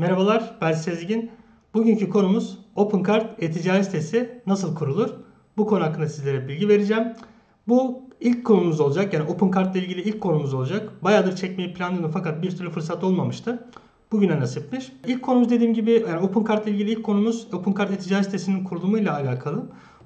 Merhabalar, ben Sezgin. Bugünkü konumuz OpenCart e-ticaret sitesi nasıl kurulur? Bu konu hakkında sizlere bilgi vereceğim. Bu ilk konumuz olacak. Yani OpenCart ile ilgili ilk konumuz olacak. Bayağıdır çekmeyi planlıyordum fakat bir türlü fırsat olmamıştı. Bugüne nasipmiş. İlk konumuz dediğim gibi yani OpenCart ile ilgili ilk konumuz OpenCart e-ticaret sitesinin kurulumuyla alakalı.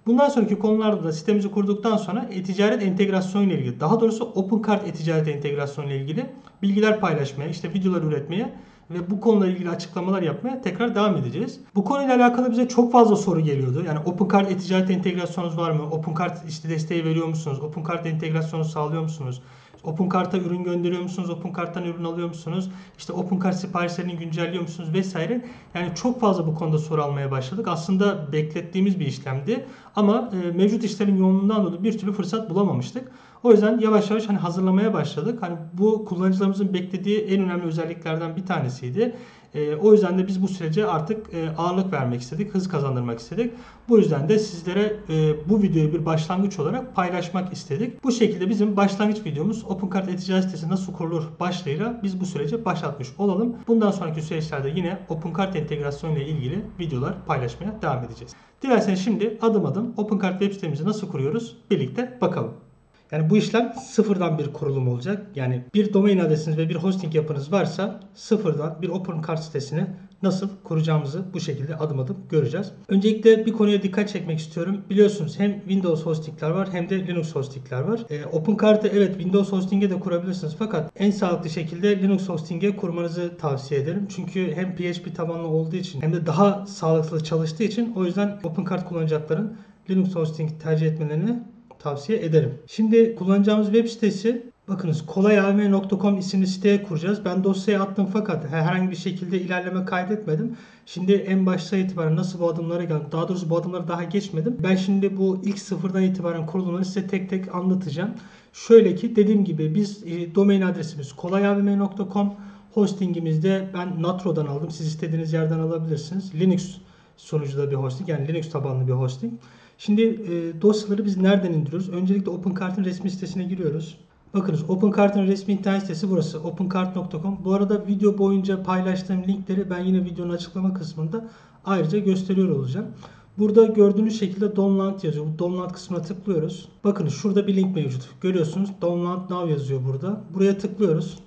Bundan sonraki konularda da sitemizi kurduktan sonra e-ticaret entegrasyonu ile ilgili, daha doğrusu OpenCart e-ticaret entegrasyonu ile ilgili bilgiler paylaşmaya, işte videolar üretmeye ve bu konuyla ilgili açıklamalar yapmaya tekrar devam edeceğiz. Bu konuyla alakalı bize çok fazla soru geliyordu. Yani OpenCart e-ticaret entegrasyonunuz var mı? OpenCart işte desteği veriyor musunuz? OpenCart entegrasyonu sağlıyor musunuz? OpenCart'a ürün gönderiyor musunuz? OpenCart'tan ürün alıyor musunuz? İşte OpenCart siparişlerini güncelliyor musunuz vesaire. Yani çok fazla bu konuda soru almaya başladık. Aslında beklettiğimiz bir işlemdi. Ama e, mevcut işlerin yoğunluğundan dolayı bir türlü fırsat bulamamıştık. O yüzden yavaş yavaş hani hazırlamaya başladık. Hani bu kullanıcılarımızın beklediği en önemli özelliklerden bir tanesiydi. E, o yüzden de biz bu sürece artık e, ağırlık vermek istedik, hız kazandırmak istedik. Bu yüzden de sizlere e, bu videoyu bir başlangıç olarak paylaşmak istedik. Bu şekilde bizim başlangıç videomuz OpenCart e-ticaret sitesi nasıl kurulur başlığıyla biz bu süreci başlatmış olalım. Bundan sonraki süreçlerde yine OpenCart entegrasyonu ile ilgili videolar paylaşmaya devam edeceğiz. Dilerseniz şimdi adım adım OpenCart web sitemizi nasıl kuruyoruz birlikte bakalım. Yani bu işlem sıfırdan bir kurulum olacak. Yani bir domain adresiniz ve bir hosting yapınız varsa sıfırdan bir OpenCart sitesini nasıl kuracağımızı bu şekilde adım adım göreceğiz. Öncelikle bir konuya dikkat çekmek istiyorum. Biliyorsunuz hem Windows hostingler var hem de Linux hostingler var. Ee, OpenCart'ı evet Windows hosting'e de kurabilirsiniz fakat en sağlıklı şekilde Linux hosting'e kurmanızı tavsiye ederim. Çünkü hem PHP tabanlı olduğu için hem de daha sağlıklı çalıştığı için o yüzden OpenCart kullanacakların Linux hosting tercih etmelerini tavsiye ederim. Şimdi kullanacağımız web sitesi bakınız kolayavm.com isimli siteye kuracağız. Ben dosyaya attım fakat herhangi bir şekilde ilerleme kaydetmedim. Şimdi en başta itibaren nasıl bu adımlara geldim? Daha doğrusu bu adımları daha geçmedim. Ben şimdi bu ilk sıfırdan itibaren kurulumları size tek tek anlatacağım. Şöyle ki dediğim gibi biz e, domain adresimiz kolayavm.com hostingimizde ben Natro'dan aldım. Siz istediğiniz yerden alabilirsiniz. Linux sonucu bir hosting yani Linux tabanlı bir hosting. Şimdi e, dosyaları biz nereden indiriyoruz? Öncelikle OpenCart'ın resmi sitesine giriyoruz. Bakınız OpenCart'ın resmi internet sitesi burası. opencart.com. Bu arada video boyunca paylaştığım linkleri ben yine videonun açıklama kısmında ayrıca gösteriyor olacağım. Burada gördüğünüz şekilde download yazıyor. Bu download kısmına tıklıyoruz. Bakın şurada bir link mevcut. Görüyorsunuz download now yazıyor burada. Buraya tıklıyoruz.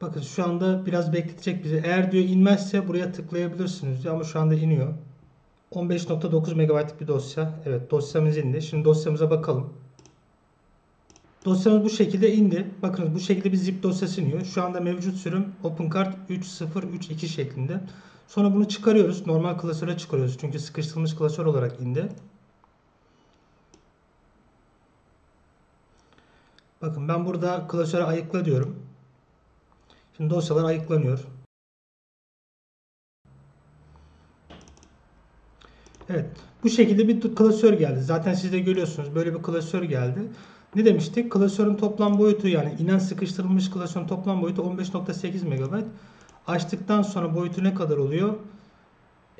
Bakın şu anda biraz bekletecek bizi. Eğer diyor inmezse buraya tıklayabilirsiniz diyor ama şu anda iniyor. 15.9 MB'lık bir dosya. Evet dosyamız indi. Şimdi dosyamıza bakalım. Dosyamız bu şekilde indi. Bakın bu şekilde bir zip dosyası iniyor. Şu anda mevcut sürüm OpenCart 3.0.3.2 şeklinde. Sonra bunu çıkarıyoruz. Normal klasöre çıkarıyoruz. Çünkü sıkıştırılmış klasör olarak indi. Bakın ben burada klasöre ayıkla diyorum. Şimdi dosyalar ayıklanıyor. Evet. Bu şekilde bir klasör geldi. Zaten siz de görüyorsunuz. Böyle bir klasör geldi. Ne demiştik? Klasörün toplam boyutu yani inen sıkıştırılmış klasörün toplam boyutu 15.8 MB. Açtıktan sonra boyutu ne kadar oluyor?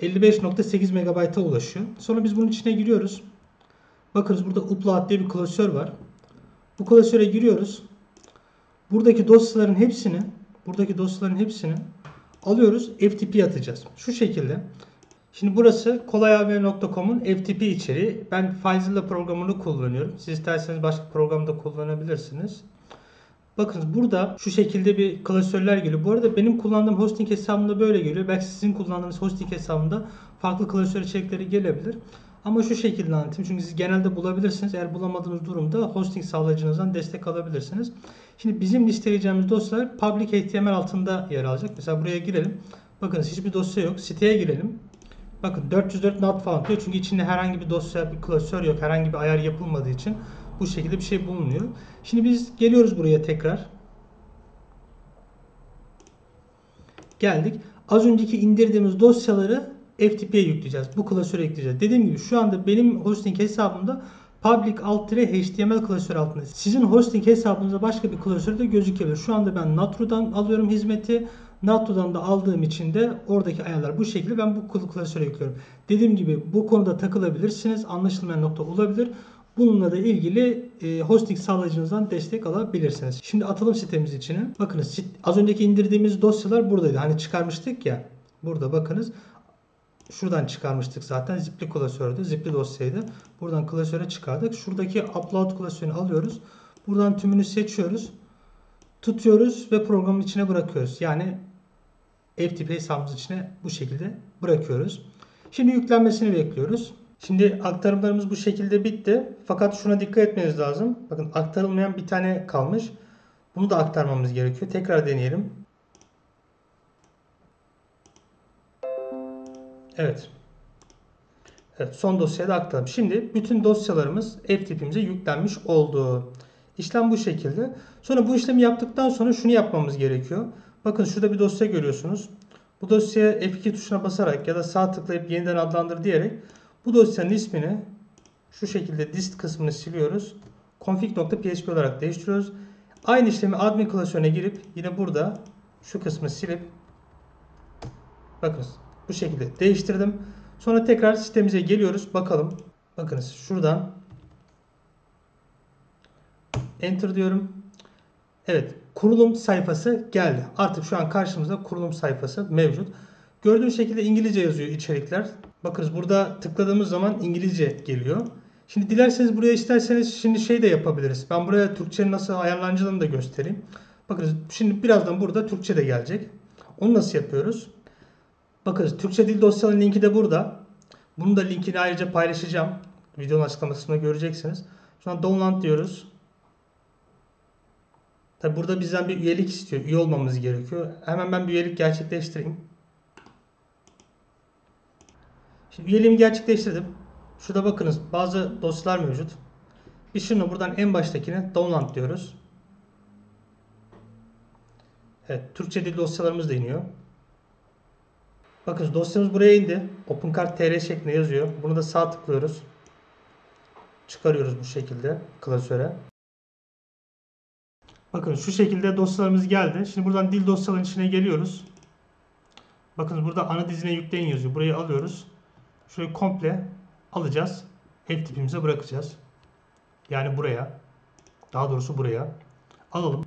55.8 MB'a ulaşıyor. Sonra biz bunun içine giriyoruz. Bakınız burada upload diye bir klasör var. Bu klasöre giriyoruz. Buradaki dosyaların hepsini buradaki dosyaların hepsini alıyoruz. FTP atacağız. Şu şekilde. Şimdi burası kolayhaber.com'un FTP içeriği. Ben FileZilla programını kullanıyorum. Siz isterseniz başka programda kullanabilirsiniz. Bakın burada şu şekilde bir klasörler geliyor. Bu arada benim kullandığım hosting hesabımda böyle geliyor. Belki sizin kullandığınız hosting hesabında farklı klasör içerikleri gelebilir. Ama şu şekilde anlatayım. Çünkü siz genelde bulabilirsiniz. Eğer bulamadığınız durumda hosting sağlayıcınızdan destek alabilirsiniz. Şimdi bizim listeleyeceğimiz dosyalar public HTML altında yer alacak. Mesela buraya girelim. Bakın hiçbir dosya yok. Siteye girelim. Bakın 404 not falan diyor. Çünkü içinde herhangi bir dosya, bir klasör yok. Herhangi bir ayar yapılmadığı için bu şekilde bir şey bulunmuyor. Şimdi biz geliyoruz buraya tekrar. Geldik. Az önceki indirdiğimiz dosyaları FTP'ye yükleyeceğiz. Bu klasöre yükleyeceğiz. Dediğim gibi şu anda benim hosting hesabımda public alt HTML klasörü altında. Sizin hosting hesabınızda başka bir klasör de gözükebilir. Şu anda ben Natro'dan alıyorum hizmeti. NATO'dan da aldığım için de oradaki ayarlar bu şekilde ben bu klasöre yüklüyorum. Dediğim gibi bu konuda takılabilirsiniz. Anlaşılmayan nokta olabilir. Bununla da ilgili e, hosting sağlayıcınızdan destek alabilirsiniz. Şimdi atalım sitemiz içine. Bakınız az önceki indirdiğimiz dosyalar buradaydı. Hani çıkarmıştık ya. Burada bakınız. Şuradan çıkarmıştık zaten. Zipli klasördü. Zipli dosyaydı. Buradan klasöre çıkardık. Şuradaki upload klasörünü alıyoruz. Buradan tümünü seçiyoruz. Tutuyoruz ve programın içine bırakıyoruz. Yani FTP hesabımız içine bu şekilde bırakıyoruz. Şimdi yüklenmesini bekliyoruz. Şimdi aktarımlarımız bu şekilde bitti. Fakat şuna dikkat etmeniz lazım. Bakın aktarılmayan bir tane kalmış. Bunu da aktarmamız gerekiyor. Tekrar deneyelim. Evet. Evet, son dosyaya da aktardım. Şimdi bütün dosyalarımız FTP'mize yüklenmiş oldu. İşlem bu şekilde. Sonra bu işlemi yaptıktan sonra şunu yapmamız gerekiyor. Bakın şurada bir dosya görüyorsunuz. Bu dosyaya F2 tuşuna basarak ya da sağ tıklayıp yeniden adlandır diyerek bu dosyanın ismini şu şekilde dist kısmını siliyoruz. config.php olarak değiştiriyoruz. Aynı işlemi admin klasörüne girip yine burada şu kısmı silip bakınız bu şekilde değiştirdim. Sonra tekrar sitemize geliyoruz. Bakalım. Bakınız şuradan enter diyorum. Evet kurulum sayfası geldi. Artık şu an karşımızda kurulum sayfası mevcut. Gördüğünüz şekilde İngilizce yazıyor içerikler. Bakınız burada tıkladığımız zaman İngilizce geliyor. Şimdi dilerseniz buraya isterseniz şimdi şey de yapabiliriz. Ben buraya Türkçenin nasıl ayarlanacağını da göstereyim. Bakınız şimdi birazdan burada Türkçe de gelecek. Onu nasıl yapıyoruz? Bakınız Türkçe dil dosyanın linki de burada. Bunun da linkini ayrıca paylaşacağım. Videonun açıklamasında göreceksiniz. Şu an download diyoruz. Tabi burada bizden bir üyelik istiyor. Üye olmamız gerekiyor. Hemen ben bir üyelik gerçekleştireyim. Şimdi üyeliğimi gerçekleştirdim. Şurada bakınız bazı dosyalar mevcut. Biz şimdi buradan en baştakine download diyoruz. Evet, Türkçe dil dosyalarımız da iniyor. Bakın dosyamız buraya indi. OpenCart.tr şeklinde yazıyor. Bunu da sağ tıklıyoruz. Çıkarıyoruz bu şekilde klasöre. Bakın şu şekilde dosyalarımız geldi. Şimdi buradan dil dosyaların içine geliyoruz. Bakın burada ana dizine yükleyin yazıyor. Burayı alıyoruz. Şurayı komple alacağız. F tipimize bırakacağız. Yani buraya. Daha doğrusu buraya. Alalım.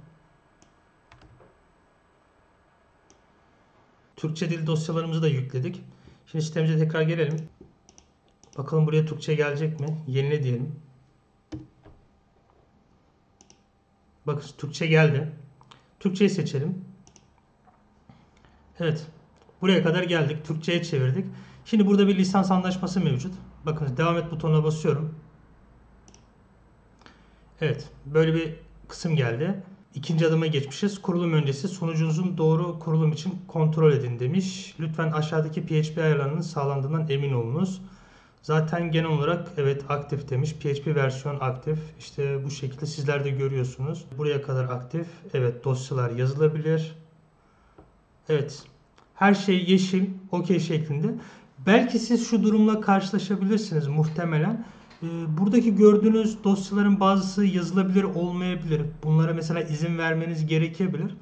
Türkçe dil dosyalarımızı da yükledik. Şimdi sistemimize tekrar gelelim. Bakalım buraya Türkçe gelecek mi? Yenile diyelim. Bakın Türkçe geldi. Türkçeyi seçelim. Evet. Buraya kadar geldik. Türkçe'ye çevirdik. Şimdi burada bir lisans anlaşması mevcut. Bakın devam et butonuna basıyorum. Evet. Böyle bir kısım geldi. İkinci adıma geçmişiz. Kurulum öncesi sonucunuzun doğru kurulum için kontrol edin demiş. Lütfen aşağıdaki PHP ayarlarının sağlandığından emin olunuz. Zaten genel olarak evet aktif demiş. PHP versiyon aktif. İşte bu şekilde sizler de görüyorsunuz. Buraya kadar aktif. Evet dosyalar yazılabilir. Evet. Her şey yeşil, okey şeklinde. Belki siz şu durumla karşılaşabilirsiniz muhtemelen. Ee, buradaki gördüğünüz dosyaların bazısı yazılabilir olmayabilir. Bunlara mesela izin vermeniz gerekebilir.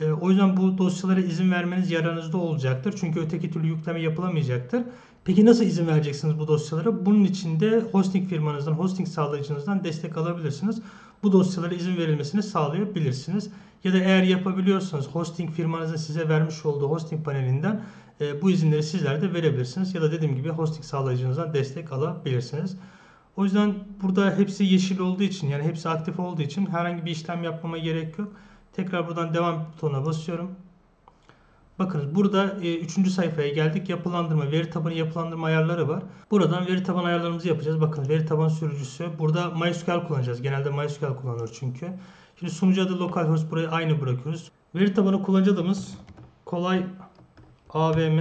Ee, o yüzden bu dosyalara izin vermeniz yaranızda olacaktır. Çünkü öteki türlü yükleme yapılamayacaktır. Peki nasıl izin vereceksiniz bu dosyalara? Bunun için de hosting firmanızdan, hosting sağlayıcınızdan destek alabilirsiniz. Bu dosyalara izin verilmesini sağlayabilirsiniz. Ya da eğer yapabiliyorsanız hosting firmanızın size vermiş olduğu hosting panelinden e, bu izinleri sizler de verebilirsiniz. Ya da dediğim gibi hosting sağlayıcınızdan destek alabilirsiniz. O yüzden burada hepsi yeşil olduğu için yani hepsi aktif olduğu için herhangi bir işlem yapmama gerek yok. Tekrar buradan devam butonuna basıyorum. Bakınız burada e, üçüncü sayfaya geldik. Yapılandırma, veri tabanı yapılandırma ayarları var. Buradan veri tabanı ayarlarımızı yapacağız. Bakın veri tabanı sürücüsü. Burada MySQL kullanacağız. Genelde MySQL kullanılır çünkü. Şimdi sunucu adı localhost burayı aynı bırakıyoruz. Veri tabanı kullanıcı adımız kolay AVM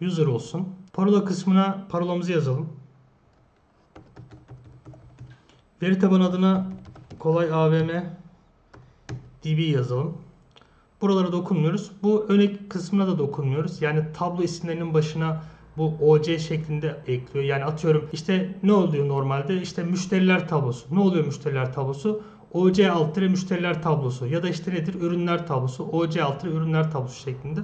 user olsun. Parola kısmına parolamızı yazalım. Veri tabanı adına kolay AVM DB yazalım. Buralara dokunmuyoruz. Bu öne kısmına da dokunmuyoruz. Yani tablo isimlerinin başına bu OC şeklinde ekliyor. Yani atıyorum işte ne oluyor normalde? İşte müşteriler tablosu. Ne oluyor müşteriler tablosu? OC alt müşteriler tablosu ya da işte nedir? Ürünler tablosu. OC alt ürünler tablosu şeklinde.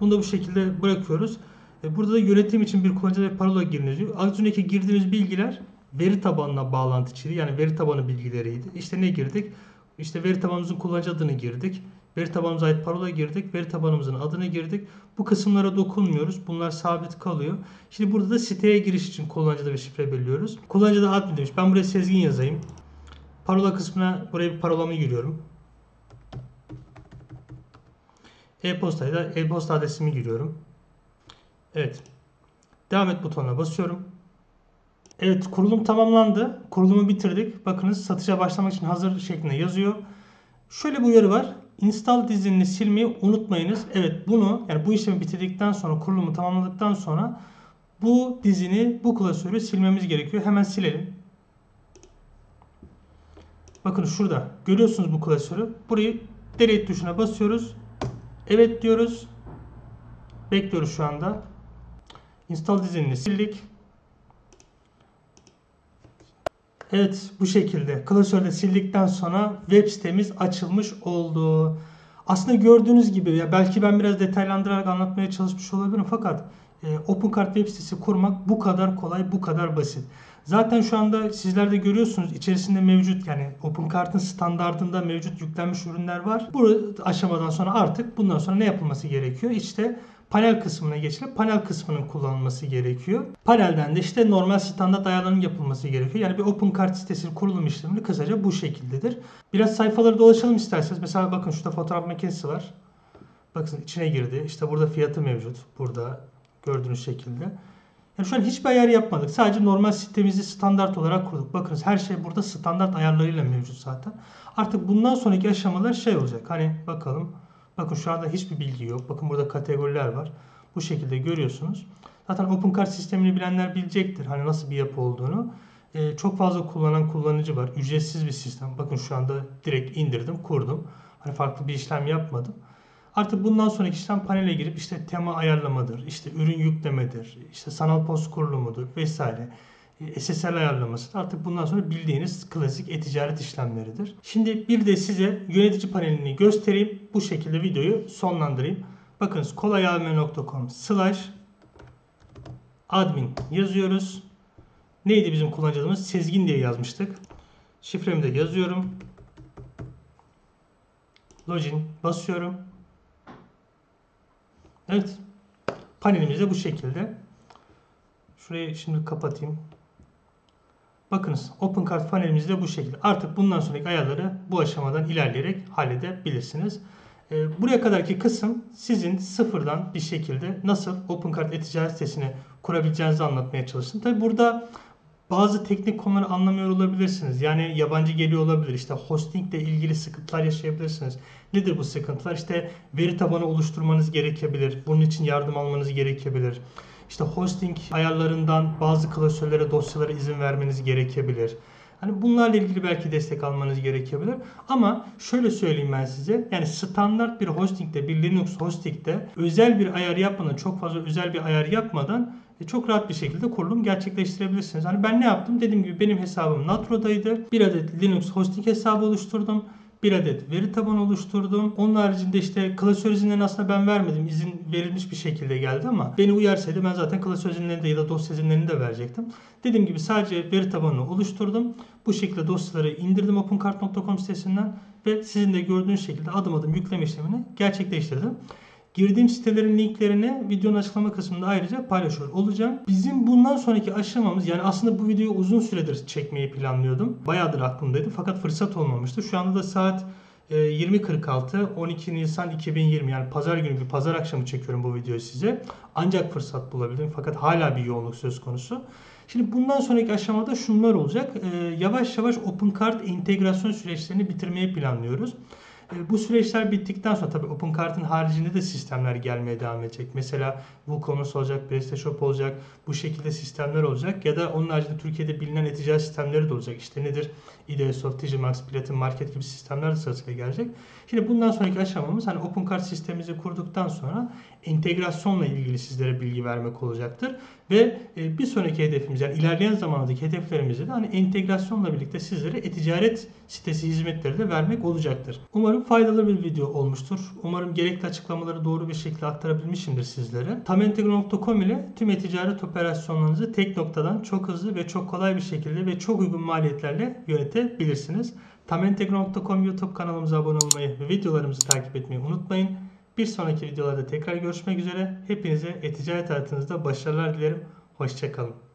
Bunu da bu şekilde bırakıyoruz. E, burada da yönetim için bir kullanıcı ve parola giriniz diyor. Az önceki girdiğimiz bilgiler veri tabanına bağlantı içeri yani veri tabanı bilgileriydi. İşte ne girdik? İşte veri tabanımızın kullanıcı adını girdik. Veri tabanımıza ait parola girdik. Veri tabanımızın adını girdik. Bu kısımlara dokunmuyoruz. Bunlar sabit kalıyor. Şimdi burada da siteye giriş için kullanıcıda bir şifre belirliyoruz. Kullanıcıda admin demiş. Ben buraya Sezgin yazayım. Parola kısmına buraya bir parolamı giriyorum. E-postayı da e-posta adresimi giriyorum. Evet. Devam et butonuna basıyorum. Evet kurulum tamamlandı. Kurulumu bitirdik. Bakınız satışa başlamak için hazır şeklinde yazıyor. Şöyle bir uyarı var. Install dizinini silmeyi unutmayınız. Evet bunu yani bu işlemi bitirdikten sonra kurulumu tamamladıktan sonra bu dizini bu klasörü silmemiz gerekiyor. Hemen silelim. Bakın şurada görüyorsunuz bu klasörü. Burayı delete tuşuna basıyoruz. Evet diyoruz. Bekliyoruz şu anda. Install dizinini sildik. Evet bu şekilde klasörde sildikten sonra web sitemiz açılmış oldu. Aslında gördüğünüz gibi ya belki ben biraz detaylandırarak anlatmaya çalışmış olabilirim fakat e, OpenCart web sitesi kurmak bu kadar kolay, bu kadar basit. Zaten şu anda sizler de görüyorsunuz içerisinde mevcut yani OpenCart'ın standartında mevcut yüklenmiş ürünler var. Bu aşamadan sonra artık bundan sonra ne yapılması gerekiyor? İşte panel kısmına geçilip panel kısmının kullanılması gerekiyor. Panelden de işte normal standart ayarların yapılması gerekiyor. Yani bir OpenCart sitesi kurulum işlemini kısaca bu şekildedir. Biraz sayfaları dolaşalım isterseniz. Mesela bakın şurada fotoğraf makinesi var. Bakın içine girdi. İşte burada fiyatı mevcut. Burada gördüğünüz şekilde. Yani şu an hiçbir ayar yapmadık. Sadece normal sitemizi standart olarak kurduk. Bakınız her şey burada standart ayarlarıyla mevcut zaten. Artık bundan sonraki aşamalar şey olacak. Hani bakalım. Bakın şu anda hiçbir bilgi yok. Bakın burada kategoriler var. Bu şekilde görüyorsunuz. Zaten OpenCart sistemini bilenler bilecektir. Hani nasıl bir yapı olduğunu. Ee, çok fazla kullanan kullanıcı var. Ücretsiz bir sistem. Bakın şu anda direkt indirdim, kurdum. Hani farklı bir işlem yapmadım. Artık bundan sonraki işlem panele girip işte tema ayarlamadır, işte ürün yüklemedir, işte sanal post kurulumudur vesaire. E, SSL ayarlaması artık bundan sonra bildiğiniz klasik e-ticaret işlemleridir. Şimdi bir de size yönetici panelini göstereyim. Bu şekilde videoyu sonlandırayım. Bakınız kolayalm.com slash admin yazıyoruz. Neydi bizim kullanıcı adımız? Sezgin diye yazmıştık. Şifremi de yazıyorum. Login basıyorum. Evet. Panelimiz de bu şekilde. Şurayı şimdi kapatayım. Bakınız OpenCart panelimiz de bu şekilde. Artık bundan sonraki ayarları bu aşamadan ilerleyerek halledebilirsiniz. Ee, buraya kadarki kısım sizin sıfırdan bir şekilde nasıl OpenCart e-ticaret sitesini kurabileceğinizi anlatmaya çalıştım. Tabi burada bazı teknik konuları anlamıyor olabilirsiniz. Yani yabancı geliyor olabilir. İşte hosting ile ilgili sıkıntılar yaşayabilirsiniz. Nedir bu sıkıntılar? İşte veri tabanı oluşturmanız gerekebilir. Bunun için yardım almanız gerekebilir. İşte hosting ayarlarından bazı klasörlere, dosyalara izin vermeniz gerekebilir. Hani bunlarla ilgili belki destek almanız gerekebilir. Ama şöyle söyleyeyim ben size. Yani standart bir hostingde, bir Linux hostingde özel bir ayar yapmadan, çok fazla özel bir ayar yapmadan e, çok rahat bir şekilde kurulum gerçekleştirebilirsiniz. Hani ben ne yaptım? Dediğim gibi benim hesabım Natro'daydı. Bir adet Linux hosting hesabı oluşturdum bir adet veri tabanı oluşturdum. Onun haricinde işte klasör izinlerini aslında ben vermedim. İzin verilmiş bir şekilde geldi ama beni uyarsaydı ben zaten klasör izinlerini de ya da dosya izinlerini de verecektim. Dediğim gibi sadece veri tabanını oluşturdum. Bu şekilde dosyaları indirdim opencart.com sitesinden ve sizin de gördüğünüz şekilde adım adım yükleme işlemini gerçekleştirdim. Girdiğim sitelerin linklerini videonun açıklama kısmında ayrıca paylaşıyor olacağım. Bizim bundan sonraki aşamamız yani aslında bu videoyu uzun süredir çekmeyi planlıyordum. Bayağıdır aklımdaydı fakat fırsat olmamıştı. Şu anda da saat 20.46 e, 12 Nisan 2020 yani pazar günü bir pazar akşamı çekiyorum bu videoyu size. Ancak fırsat bulabildim fakat hala bir yoğunluk söz konusu. Şimdi bundan sonraki aşamada şunlar olacak. Ee, yavaş yavaş OpenCart entegrasyon süreçlerini bitirmeyi planlıyoruz. E, bu süreçler bittikten sonra tabii OpenCart'ın haricinde de sistemler gelmeye devam edecek. Mesela WooCommerce olacak, PrestaShop olacak, bu şekilde sistemler olacak. Ya da onun haricinde Türkiye'de bilinen e sistemleri de olacak. İşte nedir? IDSoft, Digimax, Platin Market gibi sistemler de sırasıyla gelecek. Şimdi bundan sonraki aşamamız hani OpenCart sistemimizi kurduktan sonra entegrasyonla ilgili sizlere bilgi vermek olacaktır. Ve e, bir sonraki hedefimiz yani ilerleyen zamandaki hedeflerimizde de hani entegrasyonla birlikte sizlere e-ticaret sitesi hizmetleri de vermek olacaktır. Umarım faydalı bir video olmuştur. Umarım gerekli açıklamaları doğru bir şekilde aktarabilmişimdir sizlere. Tamentegro.com ile tüm e-ticaret operasyonlarınızı tek noktadan çok hızlı ve çok kolay bir şekilde ve çok uygun maliyetlerle yönetebilirsiniz. Tamentegro.com YouTube kanalımıza abone olmayı ve videolarımızı takip etmeyi unutmayın. Bir sonraki videolarda tekrar görüşmek üzere. Hepinize e-ticaret hayatınızda başarılar dilerim. Hoşçakalın.